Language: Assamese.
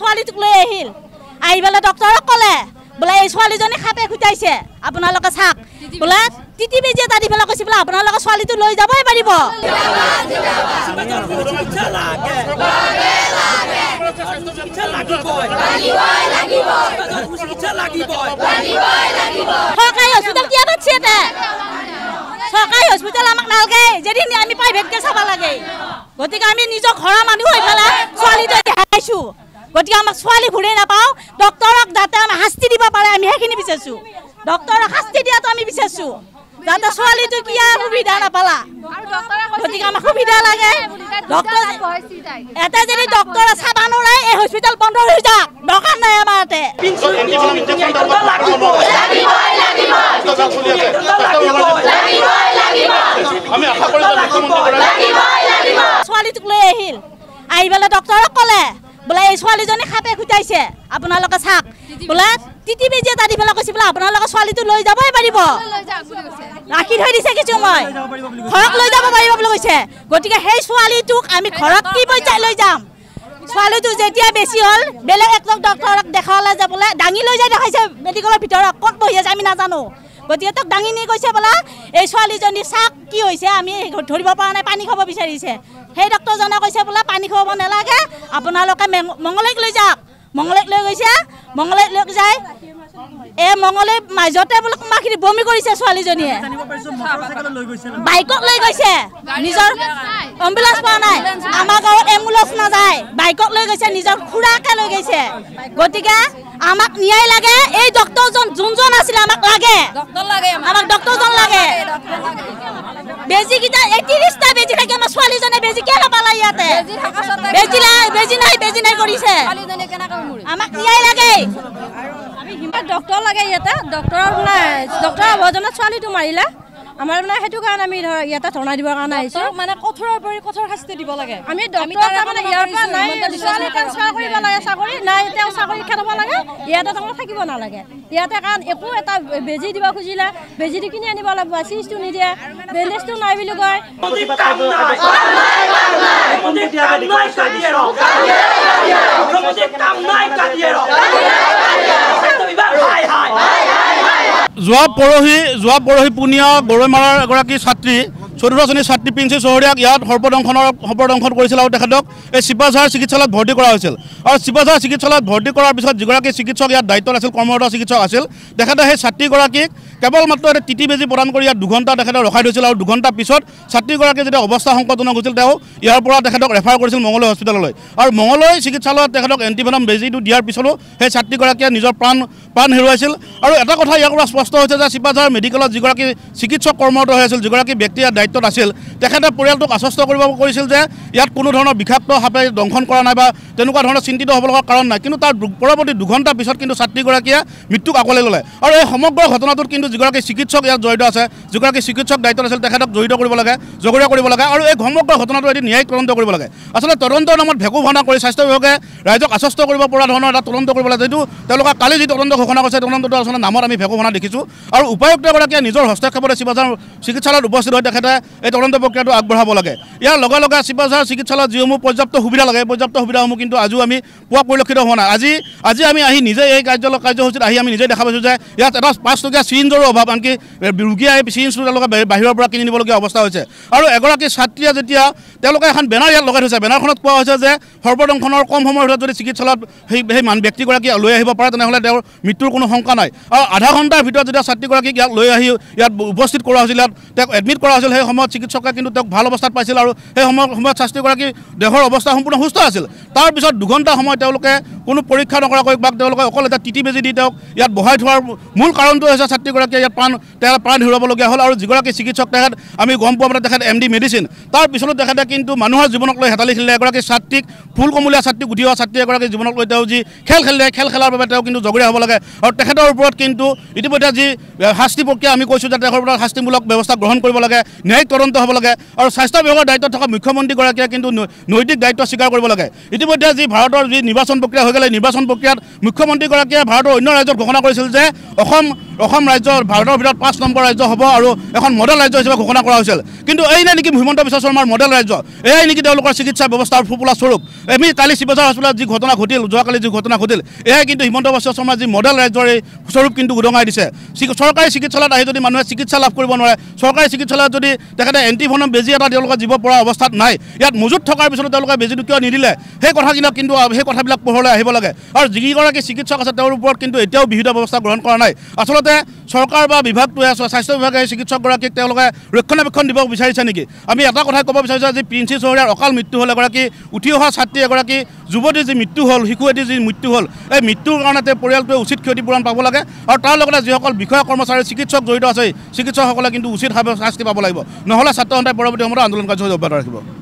ছোৱালীটোক লৈ আহিল। আহি পেলাই ডক্তৰক ক'লে বোলে এই ছোৱালীজনী সাপে খুটাইছে আপোনালোকে চাওক। বোলে তিতি বেজি এটা দি পেলাই কৈছে বোলে আপোনালোকে ছোৱালীটো লৈ যাবই পাৰিব। চৰকাৰী হস্পিটেল কিয় পাতিছে চৰকাৰী হস্পিটেল আমাক নালাগে। যদি আমি প্ৰাইভেটকে চাব লাগে। গতিকে আমি নিজৰ ঘৰৰ মানুহ হৈ পেলাই ছোৱালীটো দেখাইছোঁ। গতিকে আমাক ছোৱালী ঘূৰি নাপাওঁ ডক্তৰক যাতে আমাক শাস্তি দিব পাৰে আমি সেইখিনি বিচাৰিছোঁ ডক্তৰক শাস্তি দিয়াটো আমি বিচাৰিছোঁ যাতে ছোৱালীটো কিয় সুবিধা নাপালা গতিকে আমাক সুবিধা লাগে এটা যদি ডক্তৰে চাব নোৱাৰে এই হস্পিটেল বন্ধ হৈ যাওক দৰকাৰ নাই আমাৰ ইয়াতে আশা কৰিছো মুখ্যমন্ত্ৰী ছোৱালীটোক লৈ আহিল আহি পেলাই ডক্তৰক ক'লে বোলে এই ছোৱালীজনী খুটাইছে আপোনালোকে চাওক। বোলে তিতি বেজি এটা দি পেলাই কৈছে বোলে আপোনালোকে ছোৱালীটো লৈ যাবই পাৰিব। ৰাখি থৈ দিছে কিছু মই ঘৰত লৈ যাব পাৰিব বুলি কৈছে। গতিকে সেই ছোৱালীটোক আমি ঘৰত কি পৰ্যায় লৈ যাম? ছোৱালীটো যেতিয়া বেছি হ'ল বেলেগ একজন ডক্তৰক দেখাবলৈ যাবলৈ দাঙি লৈ যাই দেখাইছে মেডিকেলৰ ভিতৰত ক'ত বহি আছে আমি নাজানো। গতিকে তেওঁক দাঙি নি কৈছে বোলে এই ছোৱালীজনী চাওক কি হৈছে আমি ধৰিব পৰা নাই পানী খাব বিচাৰিছে। সেই ডক্তৰজনে কৈছে বোলে পানী খুৱাব নালাগে আপোনালোকে মঙলৈক লৈ যাওক। মঙলৈক লৈ গৈছে মঙলৈক লৈ যায় এই মঙলৈ মাজতে বোলে কোনোবাখিনি বমি কৰিছে ছোৱালীজনীয়ে। বাইকক লৈ গৈছে নিজৰ এম্বুলেঞ্চ পোৱা নাই আমাৰ গাঁৱত এম্বুলেঞ্চ নাযায় বাইকক লৈ গৈছে নিজৰ খুৰাকে লৈ গৈছে। গতিকে আমাক ন্যায় লাগে এই ডক্তৰজন যোনজন আছিলে আমাক লাগে। আমাক ডক্তৰজন লাগে। বেজীকেইটা এই ত্ৰিছটা বেজী থাকে আমাৰ ছোৱালীজনে বেজী কিয় নাপালে ইয়াতে? বেজী বেজী নাই বেজী নাই কৰিছে। আমাক ন্যায় লাগে? ডক্তৰ লাগে ইয়াতে। ডক্তৰৰ মানে ডক্তৰৰ অৱজনত ছোৱালীটো মাৰিলে। আমাৰ মানে সেইটো কাৰণে আমি ধৰ ইয়াতে ধৰ্ণা দিবৰ কাৰণে আহিছোঁ মানে কঠোৰৰ পৰি কঠোৰ শাস্তি দিব লাগে আমি তাৰমানে ইয়াৰ পৰা নাই ছোৱালী ট্ৰান্সফাৰ কৰিব লাগে চাকৰি নাই তেওঁ চাকৰি খেদাব লাগে ইয়াতে তাৰমানে থাকিব নালাগে ইয়াতে কাৰণ একো এটা বেজী দিব খুজিলে বেজী দি কিনি আনিব লাগিব চিজটো নিদিয়ে বেণ্ডেজটো নাই বুলি কয় যোৱা পৰহি যোৱা পৰহি পুনীয়া গৰৈমাৰাৰ এগৰাকী ছাত্ৰী চতুৰ্থ শ্ৰেণীৰ ছাত্ৰী প্ৰিন্সি চহৰীয়াক ইয়াত সৰ্পদংশনৰ সৰ্পদংশন কৰিছিল আৰু তেখেতক এই চিপাঝাৰ চিকিৎসালয়ত ভৰ্তি কৰা হৈছিল। আৰু চিপাঝাৰ চিকিৎসালয়ত ভৰ্তি কৰাৰ পিছত যিগৰাকী চিকিৎসক ইয়াত দায়িত্বত আছিল কৰ্মৰত চিকিৎসক আছিল তেখেতে সেই ছাত্ৰীগৰাকীক কেৱল মাত্ৰ এটা টিটি বেজী প্ৰদান কৰি ইয়াত দুঘণ্টা তেখেতে ৰখাই থৈছিল আৰু দুঘণ্টা পিছত ছাত্ৰীগৰাকীৰ যেতিয়া অৱস্থা সংকটজনক হৈছিল তেওঁ ইয়াৰ পৰা তেখেতক ৰেফাৰ কৰিছিল মঙলদৈ হস্পিটেললৈ আৰু মঙলদৈ চিকিৎসালয়ত তেখেতক এণ্টিভেনম বেজীটো দিয়াৰ পিছতো সেই ছাত্ৰীগৰাকীয়ে নিজৰ প্ৰাণ প্ৰাণ হেৰুৱাইছিল। আৰু এটা কথা ইয়াৰ পৰা স্পষ্ট হৈছে যে চিপাঝাৰ মেডিকেলত যিগৰাকী চিকিৎসক কৰ্মৰত হৈ আছিল যিগৰাকী ব্যক্তি ইয়াত দায়িত্বত আছিল তেখেতে পৰিয়ালটোক আশ্বস্ত কৰিব কৰিছিল যে ইয়াত কোনো ধৰণৰ বিষাক্ত সাপে দংশন কৰা নাই বা তেনেকুৱা ধৰণৰ চিন্তিত হ'ব লগা কাৰণ নাই। কিন্তু তাৰ পৰৱৰ্তী দুঘণ্টাৰ পিছত কিন্তু ছাত্ৰীগৰাকীয়ে মৃত্যুক আকোৱালি ল'লে। আৰু এই সমগ্ৰ ঘটনাটোত কিন্তু যিগৰাকী চিকিৎসক ইয়াত জড়িত আছে যিগৰাকী চিকিৎসক দায়িত্বত আছিল তেখেতক জড়িত কৰিব লাগে জগৰীয়া কৰিব লাগে আৰু এই সমগ্ৰ ঘটনাটো এটি ন্যায়িক তদন্ত কৰিব লাগে। আচলতে তদন্তৰ নামত ভেকু ভাওনা কৰি স্বাস্থ্য বিভাগে ৰাইজক আশ্বস্ত কৰিব পৰা ধৰণৰ এটা তদন্ত কৰিব লাগে যিটো তেওঁলোকে কালি যি তদন্ত ঘোষণা কৰিছে তদন্তটো আচলতে নামত আমি ভেকু ভাওনা দেখিছোঁ। আৰু উপায়ুক্তগৰাকীয়ে নিজৰ হস্তক্ষেপতে চিপাঝাৰ চিকিৎসালয়ত উপস্থিত হৈ তেখেতে এই তদন্ত প্ৰক্ৰিয়াটো আগবঢ়াব লাগে। ইয়াৰ লগে লগে চিপাঝাৰ চিকিৎসালয়ত যিসমূহ পৰ্যাপ্ত সুবিধা লাগে পৰ্যাপ্ত সুবিধাসমূহ কিন্তু আজিও আমি পোৱা পৰিলক্ষিত হোৱা নাই। আজি আজি আমি আহি নিজে এই কাৰ্যালয় কাৰ্যসূচীত আহি আমি নিজে দেখা পাইছোঁ যে ইয়াত এটা পাঁচটকীয়া চিৰিঞ্জৰো অভাৱ আনকি ৰোগীয়ে এই চিৰিঞ্জটো তেওঁলোকে বাহি- বাহিৰৰ পৰা কিনি নিবলগীয়া অৱস্থা হৈছে। আৰু এগৰাকী ছাত্ৰীয়ে যেতিয়া তেওঁলোকে এখন বেনাৰ ইয়াত লগাই থৈছে। বেনাৰখনত কোৱা হৈছে যে সৰ্বদংশনৰ কম সময়ৰ ভিতৰত যদি চিকিৎসালয়ত সেই সেই মান ব্যক্তিগৰাকী লৈ আহিব পাৰে তেনেহ'লে তেওঁৰ মৃত্যুৰ কোনো শংকা নাই। আৰু আধা ঘণ্টাৰ ভিতৰত যেতিয়া ছাত্ৰীগৰাকীক ইয়াত লৈ আহি ইয়াত উপস্থিত কৰা হৈছিল ইয়াত তেওঁক এডমিট কৰা হৈছিল সেই সময়ত চিকিৎসকে কিন্তু তেওঁক ভাল অৱস্থাত পাইছিল আৰু সেই সময় সময়ত ছাত্ৰীগৰাকী দেহৰ অৱস্থা সম্পূৰ্ণ সুস্থ আছিল। তাৰপিছত দুঘণ্টা সময় তেওঁলোকে কোনো পৰীক্ষা নকৰাকৈ বা তেওঁলোকে অকল এটা টিটি বেজী দি তেওঁক ইয়াত বহাই থোৱাৰ মূল কাৰণটো হৈছে ছাত্ৰীগৰাকীয়ে ইয়াত প্ৰাণ তেওঁ প্ৰাণ হেৰুৱাবলগীয়া হ'ল আৰু যিগৰাকী চিকিৎসক তেখেত আমি গম পোৱা মতে তেখেত এম ডি মেডিচিন তাৰ পিছতো তেখেতে কিন্তু মানুহৰ জীৱনক লৈ হেতালি খেলিলে। এগৰাকী ছাত্ৰীক ফুল কমলীয়া ছাত্ৰীক উঠি অহা ছাত্ৰী এগৰাকী জীৱনক লৈ তেওঁ যি খেল খেলিলে খেল খেলাৰ বাবে তেওঁ কিন্তু জগৰীয়া হ'ব লাগে। আৰু তেখেতৰ ওপৰত কিন্তু ইতিমধ্যে যি শাস্তি প্ৰক্ৰিয়া আমি কৈছোঁ যে তেখেতৰ ওপৰত শাস্তিমূলক ব্যৱস্থা গ্ৰহণ কৰিব লাগে ন্যায়িক তদন্ত হ'ব লাগে আৰু স্বাস্থ্য বিভাগৰ দায়িত্বত থকা মুখ্যমন্ত্ৰীগৰাকীয়ে কিন্তু নৈতিক দায়িত্ব স্বীকাৰ কৰিব লাগে। ইতিমধ্যে যি ভাৰতৰ যি নিৰ্বাচন প্ৰক্ৰিয়া হৈ গ'লে নিৰ্বাচন প্ৰক্ৰিয়াত মুখ্যমন্ত্ৰীগৰাকীয়ে ভাৰতৰ অন্য ৰাজ্যত ঘোষণা কৰিছিল যে অসম অসম ৰাজ্য ভাৰতৰ ভিতৰত পাঁচ নম্বৰ ৰাজ্য হ'ব আৰু এখন মডেল ৰাজ্য হিচাপে ঘোষণা কৰা হৈছিল। কিন্তু এই নে নেকি হিমন্ত বিশ্ব শৰ্মাৰ মডেল ৰাজ্য? এয়াই নেকি তেওঁলোকৰ চিকিৎসা ব্যৱস্থাৰ ফুপুলা স্বৰূপ? আমি কালি চিকিৎসা হস্পিটেলত যি ঘটনা ঘটিল যোৱাকালি যি ঘটনা ঘটিল এয়াই কিন্তু হিমন্ত বিশ্ব শৰ্মাৰ যি মডেল ৰাজ্যৰ এই স্বৰূপ কিন্তু উদঙাই দিছে। চৰকাৰী চিকিৎসালয়ত আহি যদি মানুহে চিকিৎসা লাভ কৰিব নোৱাৰে চৰকাৰী চিকিৎসালয়ত যদি তেখেতে এণ্টিভনম বেজী এটা তেওঁলোকে দিব পৰা অৱস্থাত নাই ইয়াত মজুত থকাৰ পিছতো তেওঁলোকে বেজীটো কিয় নিদিলে? সেই কথাবিলাক কিন্তু সেই কথাবিলাক পোহৰলৈ আহিব লাগে। আৰু যিগৰাকী চিকিৎসক আছে তেওঁৰ ওপৰত কিন্তু এতিয়াও বিহিত ব্যৱস্থা গ্ৰহণ কৰা নাই। আচলতে চৰকাৰ বা বিভাগটোৱে স্বাস্থ্য বিভাগে চিকিৎসকগৰাকীক তেওঁলোকে ৰক্ষণাবেক্ষণ দিব বিচাৰিছে নেকি? আমি এটা কথাই ক'ব বিচাৰিছোঁ যে প্ৰিন্সি চহৰীয়াৰ অকাল মৃত্যু হ'ল। এগৰাকী উঠি অহা ছাত্ৰী এগৰাকী যুৱতীৰ যি মৃত্যু হ'ল শিশু এটিৰ যি মৃত্যু হ'ল এই মৃত্যুৰ কাৰণে তেওঁ পৰিয়ালটোৱে উচিত ক্ষতিপূৰণ পাব লাগে। আৰু তাৰ লগতে যিসকল বিষয়া কৰ্মচাৰী চিকিৎসক জড়িত আছে চিকিৎসকসকলে কিন্তু উচিত শাস্তি পাব লাগিব। নহ'লে ছাত্ৰ সন্থাই পৰৱৰ্তী সময়ত আন্দোলন কাৰ্যসূচী অব্যাহত ৰাখিব।